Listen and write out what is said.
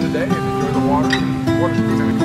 Today and enjoy the water. Water's